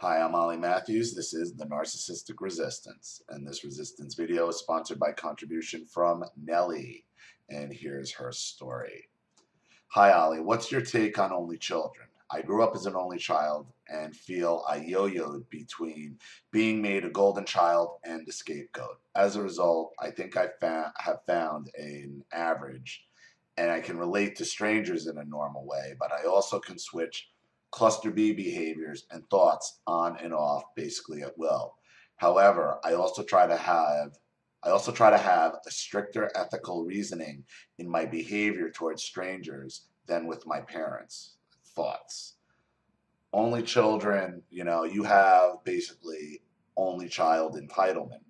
Hi, I'm Ollie Mathews. This is The Narcissistic Resistance, and this resistance video is sponsored by contribution from Nellie, and here's her story. Hi, Ollie. What's your take on only children? I grew up as an only child and feel I yo-yoed between being made a golden child and a scapegoat. As a result, I think I have found an average, and I can relate to strangers in a normal way, but I also can switch cluster B behaviors and thoughts on and off basically at will. However, I also try to have I also try to have a stricter ethical reasoning in my behavior towards strangers than with my parents' thoughts. Only children, you know, you have basically only child entitlement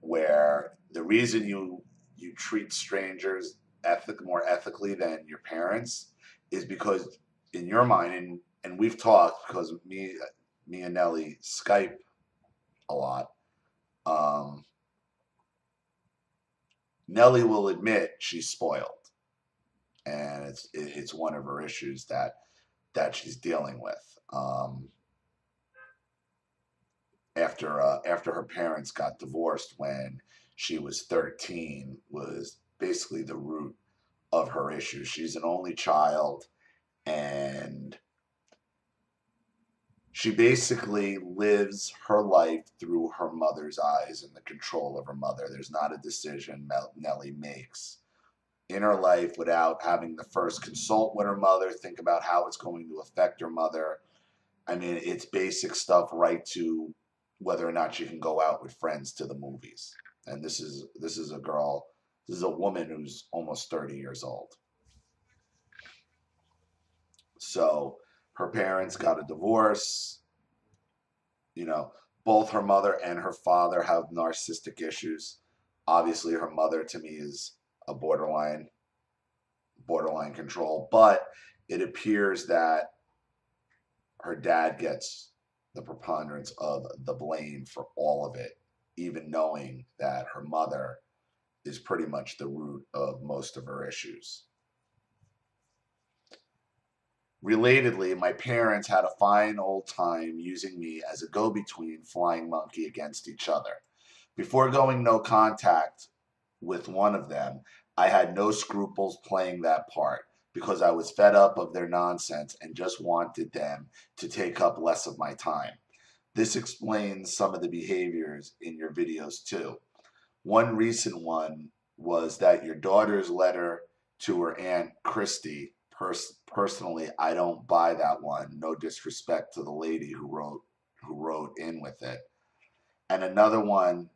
where the reason you you treat strangers ethic more ethically than your parents is because in your mind and and we've talked because me me and Nellie Skype a lot. Um, Nellie will admit she's spoiled, and it's it's one of her issues that that she's dealing with. Um, after uh, after her parents got divorced when she was 13 was basically the root of her issues. She's an only child, and she basically lives her life through her mother's eyes and the control of her mother. There's not a decision Nellie makes in her life without having to first consult with her mother, think about how it's going to affect her mother. I mean, it's basic stuff right to whether or not she can go out with friends to the movies. And this is this is a girl, this is a woman who's almost 30 years old. So her parents got a divorce. You know, both her mother and her father have narcissistic issues. Obviously, her mother to me is a borderline borderline control, but it appears that her dad gets the preponderance of the blame for all of it, even knowing that her mother is pretty much the root of most of her issues. Relatedly, my parents had a fine old time using me as a go-between flying monkey against each other. Before going no contact with one of them, I had no scruples playing that part because I was fed up of their nonsense and just wanted them to take up less of my time. This explains some of the behaviors in your videos too. One recent one was that your daughter's letter to her aunt Christy Pers- personally, I don't buy that one. No disrespect to the lady who wrote who wrote in with it. And another one,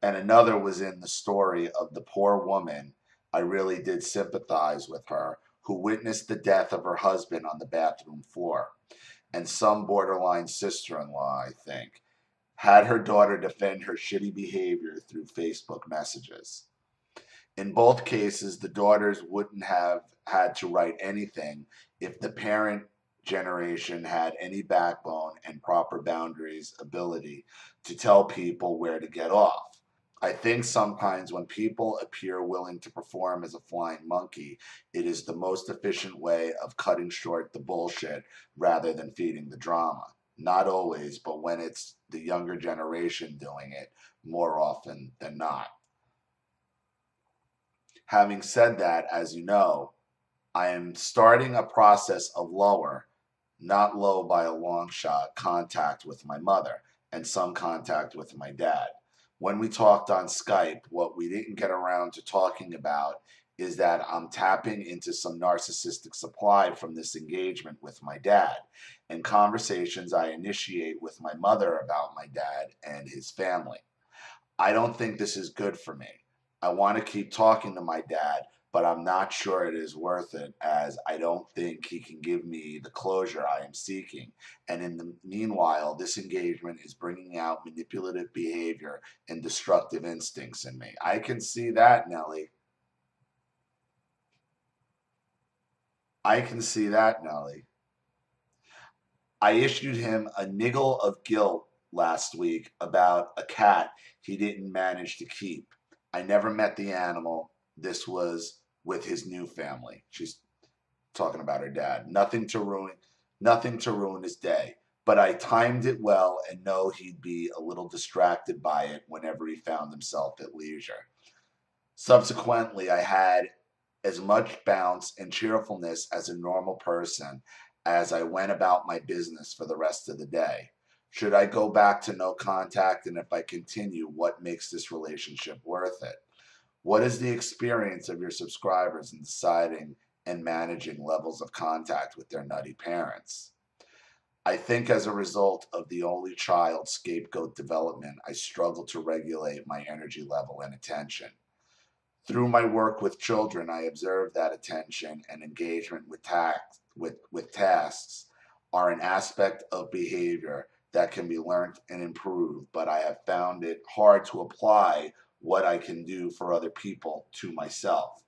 and another was in the story of the poor woman. I really did sympathize with her, who witnessed the death of her husband on the bathroom floor. And some borderline sister in law, I think, had her daughter defend her shitty behavior through Facebook messages. In both cases, the daughters wouldn't have had to write anything if the parent generation had any backbone and proper boundaries ability to tell people where to get off. I think sometimes when people appear willing to perform as a flying monkey, it is the most efficient way of cutting short the bullshit rather than feeding the drama. Not always, but when it's the younger generation doing it, more often than not. Having said that, as you know, I am starting a process of lower, not low by a long shot, contact with my mother and some contact with my dad. When we talked on Skype, what we didn't get around to talking about is that I'm tapping into some narcissistic supply from this engagement with my dad and conversations I initiate with my mother about my dad and his family. I don't think this is good for me. I want to keep talking to my dad, but I'm not sure it is worth it as I don't think he can give me the closure I am seeking. And in the meanwhile, this engagement is bringing out manipulative behavior and destructive instincts in me. I can see that, Nellie. I can see that, Nellie. I issued him a niggle of guilt last week about a cat he didn't manage to keep. I never met the animal. This was with his new family. She's talking about her dad. Nothing to ruin nothing to ruin his day. but I timed it well and know he'd be a little distracted by it whenever he found himself at leisure. Subsequently, I had as much bounce and cheerfulness as a normal person as I went about my business for the rest of the day. Should I go back to no contact? And if I continue, what makes this relationship worth it? What is the experience of your subscribers in deciding and managing levels of contact with their nutty parents? I think as a result of the only child scapegoat development, I struggle to regulate my energy level and attention. Through my work with children, I observe that attention and engagement with, with, with tasks are an aspect of behavior that can be learned and improved, but I have found it hard to apply what I can do for other people to myself.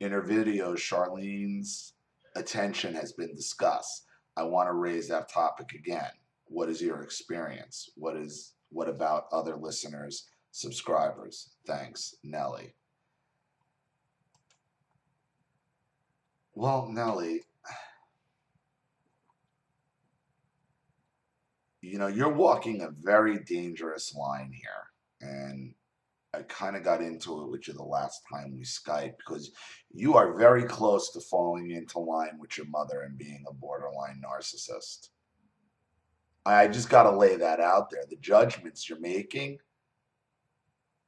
In her videos, Charlene's attention has been discussed. I want to raise that topic again. What is your experience? What is what about other listeners, subscribers? Thanks, Nellie. Well, Nellie, you know, you're walking a very dangerous line here. And I kind of got into it with you the last time we Skype because you are very close to falling into line with your mother and being a borderline narcissist. I just got to lay that out there. The judgments you're making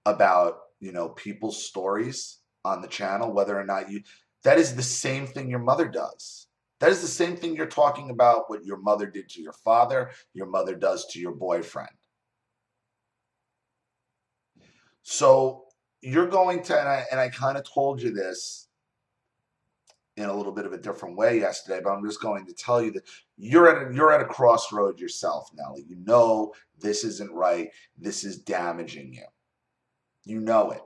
about, you know, people's stories on the channel, whether or not you, that is the same thing your mother does. That is the same thing you're talking about what your mother did to your father, your mother does to your boyfriend. So you're going to, and I, and I kind of told you this in a little bit of a different way yesterday, but I'm just going to tell you that you're at a, you're at a crossroad yourself, Nellie. You know this isn't right. This is damaging you. You know it.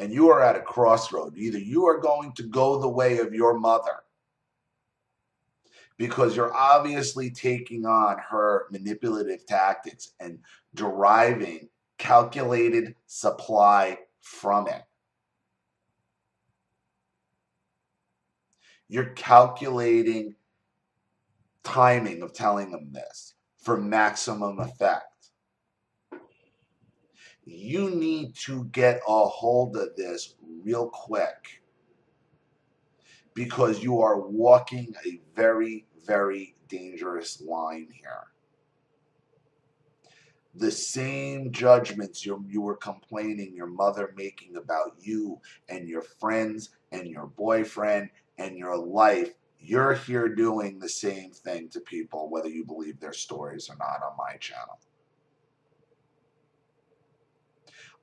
And you are at a crossroad. Either you are going to go the way of your mother because you're obviously taking on her manipulative tactics and deriving calculated supply from it. You're calculating timing of telling them this for maximum effect. You need to get a hold of this real quick because you are walking a very, very dangerous line here. The same judgments you, you were complaining your mother making about you and your friends and your boyfriend and your life you're here doing the same thing to people whether you believe their stories or not on my channel.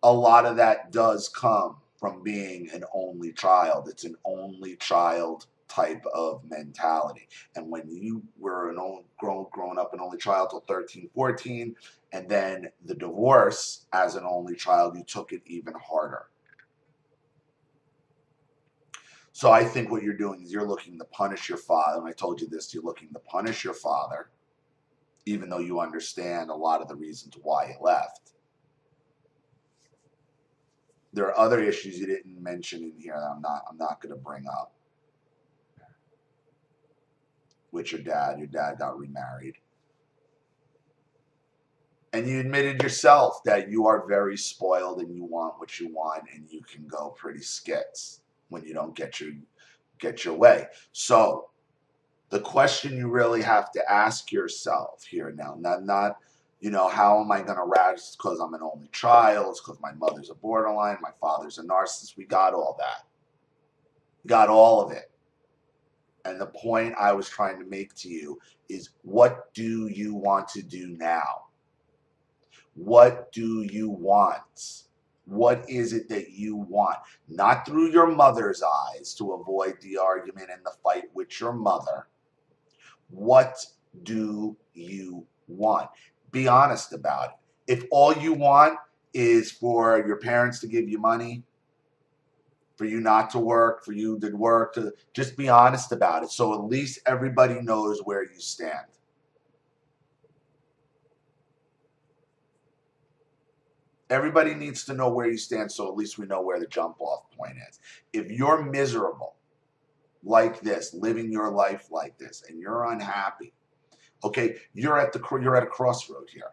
A lot of that does come from being an only child. It's an only child type of mentality. And when you were an old, grown, grown up an only child till 13, 14, and then the divorce as an only child, you took it even harder. So I think what you're doing is you're looking to punish your father. And I told you this, you're looking to punish your father, even though you understand a lot of the reasons why he left. There are other issues you didn't mention in here that I'm not I'm not going to bring up with your dad. Your dad got remarried. And you admitted yourself that you are very spoiled and you want what you want and you can go pretty skits when you don't get your get your way. So the question you really have to ask yourself here now, not not you know, how am I going to rise because I'm an only child, it's because my mother's a borderline, my father's a narcissist. We got all that. We got all of it. And the point I was trying to make to you is what do you want to do now? What do you want? What is it that you want? Not through your mother's eyes to avoid the argument and the fight with your mother. What do you want? Be honest about it. If all you want is for your parents to give you money, for you not to work, for you to work, to just be honest about it. So at least everybody knows where you stand. Everybody needs to know where you stand so at least we know where the jump off point is. If you're miserable like this, living your life like this, and you're unhappy, Okay, you're at the you're at a crossroad here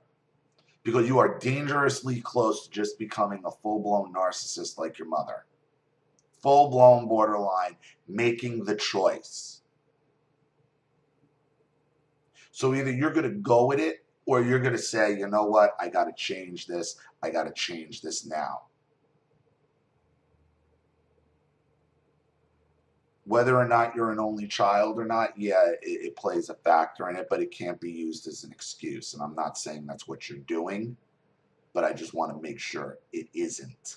because you are dangerously close to just becoming a full-blown narcissist like your mother. Full-blown borderline, making the choice. So either you're going to go with it or you're going to say, you know what, I got to change this. I got to change this now. Whether or not you're an only child or not, yeah, it, it, plays a factor in it, but it can't be used as an excuse. And I'm not saying that's what you're doing, but I just want to make sure it isn't.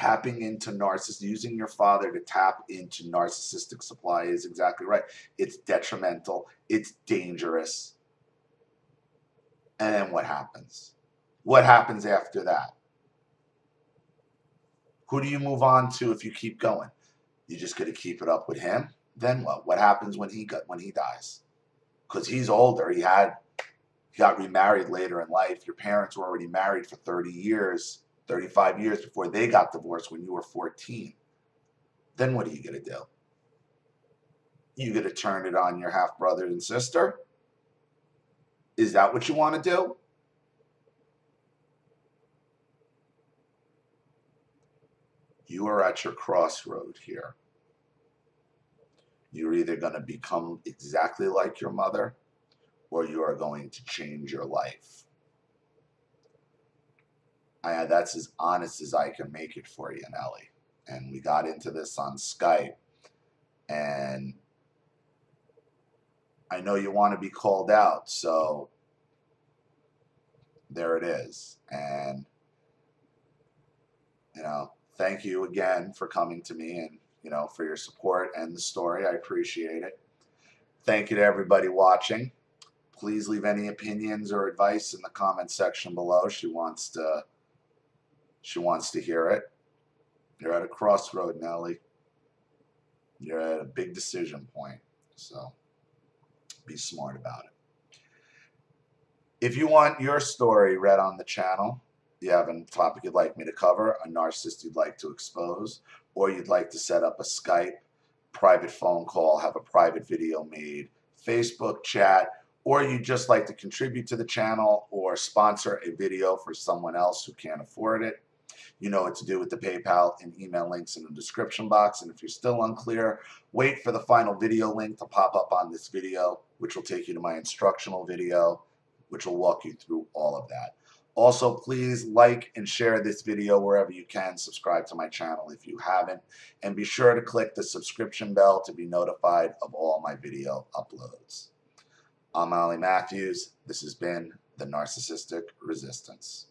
Tapping into narcissist, using your father to tap into narcissistic supply is exactly right. It's detrimental, it's dangerous. And then what happens? What happens after that? Who do you move on to if you keep going? You just going to keep it up with him? Then what? What happens when he got when he dies? Because he's older. He had he got remarried later in life. Your parents were already married for 30 years, 35 years before they got divorced when you were 14. Then what are you going to do? You going to turn it on your half brother and sister? Is that what you want to do? you are at your crossroad here. You're either going to become exactly like your mother or you are going to change your life. I, that's as honest as I can make it for you, Nellie. And we got into this on Skype. And I know you want to be called out, so there it is. And, you know, thank you again for coming to me and you know for your support and the story. I appreciate it. Thank you to everybody watching. Please leave any opinions or advice in the comment section below. She wants to she wants to hear it. You're at a crossroad, Nellie. You're at a big decision point. So be smart about it. If you want your story read on the channel, you have a topic you'd like me to cover, a narcissist you'd like to expose, or you'd like to set up a Skype private phone call, have a private video made, Facebook chat, or you'd just like to contribute to the channel or sponsor a video for someone else who can't afford it, you know what to do with the PayPal and email links in the description box. And if you're still unclear, wait for the final video link to pop up on this video, which will take you to my instructional video, which will walk you through all of that. Also, please like and share this video wherever you can. Subscribe to my channel if you haven't. And be sure to click the subscription bell to be notified of all my video uploads. I'm Ollie Mathews. This has been The Narcissistic Resistance.